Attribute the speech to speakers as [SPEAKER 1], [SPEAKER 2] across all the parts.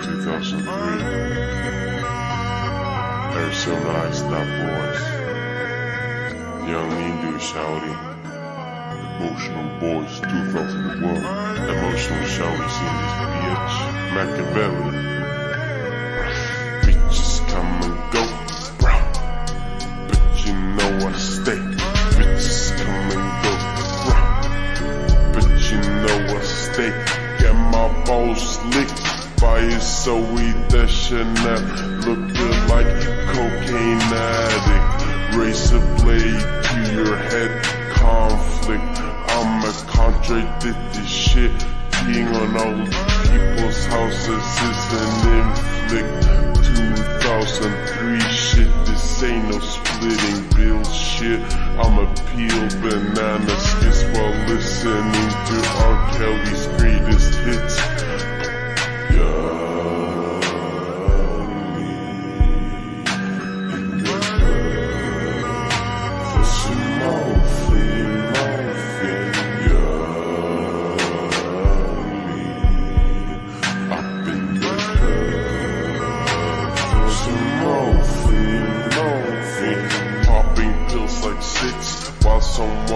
[SPEAKER 1] 2003. Arizona Iced-Out Boys. Young Hindu Shouty. Emotional Boys 2001. Emotional Shouty this bitch. Makaveli. Bitches come and go, bro. But you know I stay. Bitches come and go, bro. But you know I stay. Get my balls licked by a Zooey Deschanel. Looking like cocaine addict. Razor blade to your head. Conflict. I'ma contradict this shit. Peeing on old people's houses is an inflict. 2003 shit. This ain't no splitting bill shit. I'ma peel banana skits while listening to R. Kelly's greatest hits.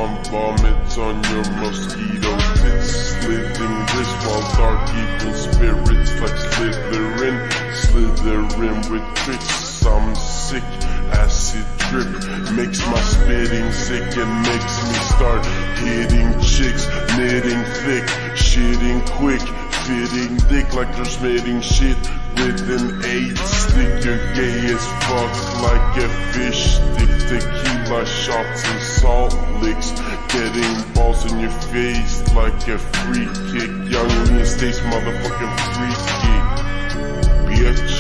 [SPEAKER 1] Someone vomits on your mosquito tits. Slitting wrist while dark evil spirits like Slytherin, Slithering with tricks. I'm sick. Acid drip makes my spitting sick and makes me start hitting chicks. Knitting thick, shitting quick. Fitting dick like they're spitting shit with an eight stick. You're gay as fuck like a fish stick. Tequila shots and salt licks. Getting balls in your face like a free kick. Yung Lean States motherfucking free kick. Bitch.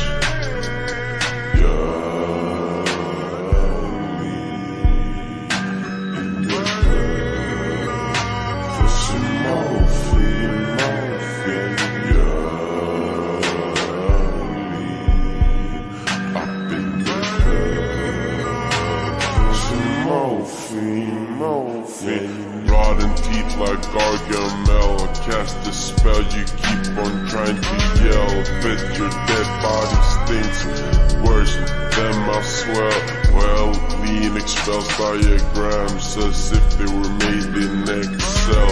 [SPEAKER 1] Morphine, morphine. Rotten teeth like Gargamel. Cast a spell, you keep on trying to yell. Bet your dead body stinks worse than my swell. Well, clean expels diagrams as if they were made in Excel.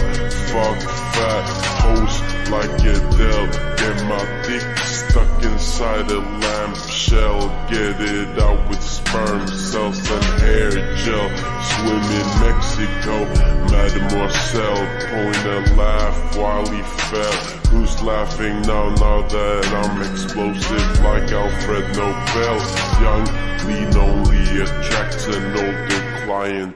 [SPEAKER 1] Fuck fat host like Adele. Get my dick stuck inside a lamp shell. Get it out with sperm cells and hair gel. Swim in Mexico. Mademoiselle point a laugh while he fell. Who's laughing now? Now that I'm explosive like Alfred Nobel. Yung Lean only attracts an older client.